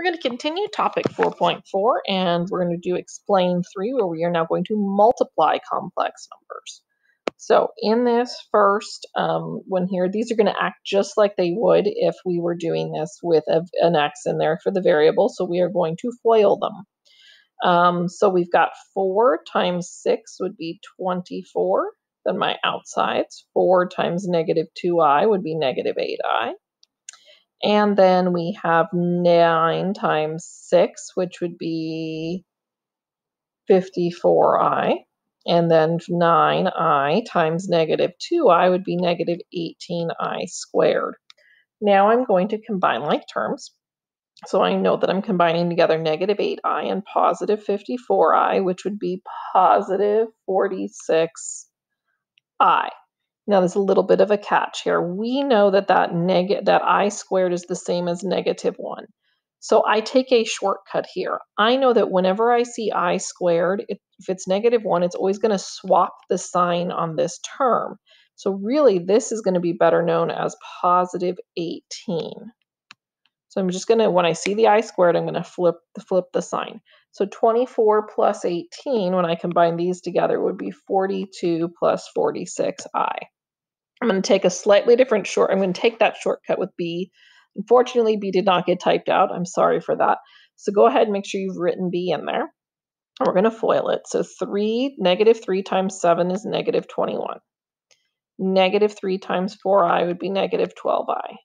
We're going to continue topic 4.4 and we're going to do explain 3 where we are now going to multiply complex numbers. So in this first um, one here, these are going to act just like they would if we were doing this with a, an x in there for the variable. So we are going to FOIL them. Um, so we've got 4 times 6 would be 24. Then my outsides, 4 times negative 2i would be negative 8i. And then we have 9 times 6, which would be 54i. And then 9i times negative 2i would be negative 18i squared. Now I'm going to combine like terms. So I know that I'm combining together negative 8i and positive 54i, which would be positive 46i. Now there's a little bit of a catch here. We know that that, neg that i squared is the same as negative 1. So I take a shortcut here. I know that whenever I see i squared, if it's negative 1, it's always going to swap the sign on this term. So really, this is going to be better known as positive 18. So I'm just going to, when I see the i squared, I'm going to flip flip the sign. So 24 plus 18, when I combine these together, would be 42 plus 46i. I'm going to take a slightly different short. I'm going to take that shortcut with B. Unfortunately, B did not get typed out. I'm sorry for that. So go ahead and make sure you've written B in there. And we're going to FOIL it. So 3, negative 3 times 7 is negative 21. Negative 3 times 4i would be negative 12i.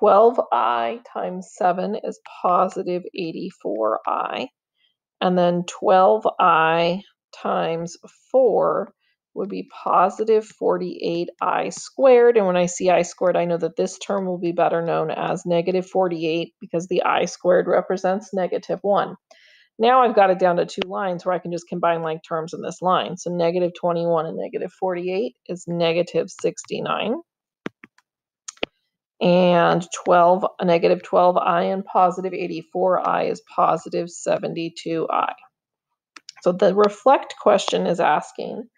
12i times 7 is positive 84i. And then 12i times 4 would be positive 48i squared. And when I see i squared, I know that this term will be better known as negative 48 because the i squared represents negative 1. Now I've got it down to two lines where I can just combine like terms in this line. So negative 21 and negative 48 is negative 69. And 12, negative 12i and positive 84i is positive 72i. So the reflect question is asking,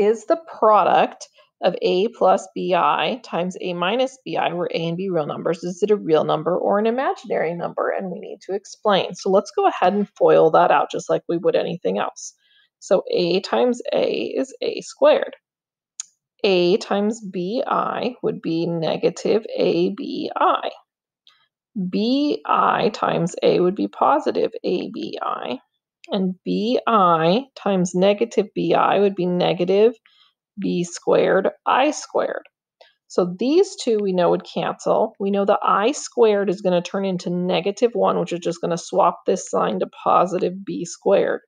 is the product of a plus bi times a minus bi, where a and b real numbers, is it a real number or an imaginary number? And we need to explain. So let's go ahead and FOIL that out just like we would anything else. So a times a is a squared. a times bi would be negative abi. bi times a would be positive abi and bi times negative bi would be negative b squared i squared. So these two we know would cancel. We know the i squared is going to turn into negative 1, which is just going to swap this sign to positive b squared.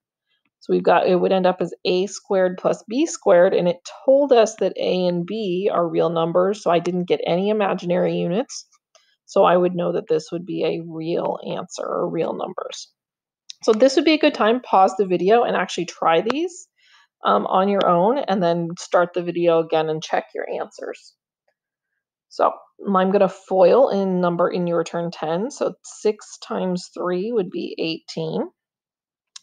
So we've got, it would end up as a squared plus b squared, and it told us that a and b are real numbers, so I didn't get any imaginary units. So I would know that this would be a real answer, or real numbers. So this would be a good time, pause the video and actually try these um, on your own and then start the video again and check your answers. So I'm going to FOIL in number in your turn 10. So 6 times 3 would be 18.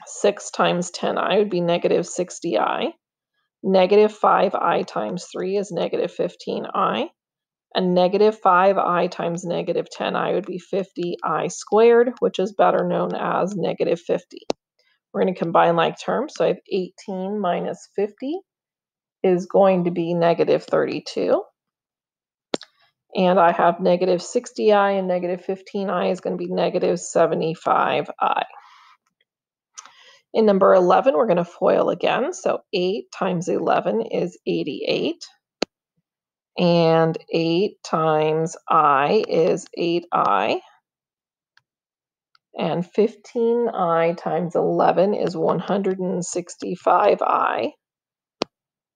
6 times 10i would be negative 60i. Negative 5i times 3 is negative 15i. And negative 5i times negative 10i would be 50i squared, which is better known as negative 50. We're going to combine like terms. So I have 18 minus 50 is going to be negative 32. And I have negative 60i and negative 15i is going to be negative 75i. In number 11, we're going to FOIL again. So 8 times 11 is 88 and 8 times i is 8i. And 15i times 11 is 165i.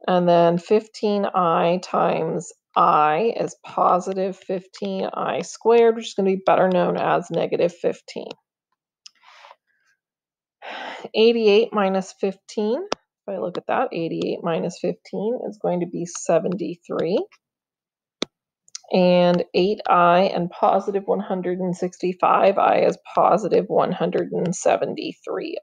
And then 15i times i is positive 15i squared, which is going to be better known as negative 15. 88 minus 15, if I look at that, 88 minus 15 is going to be 73 and 8i and positive 165i is positive 173i.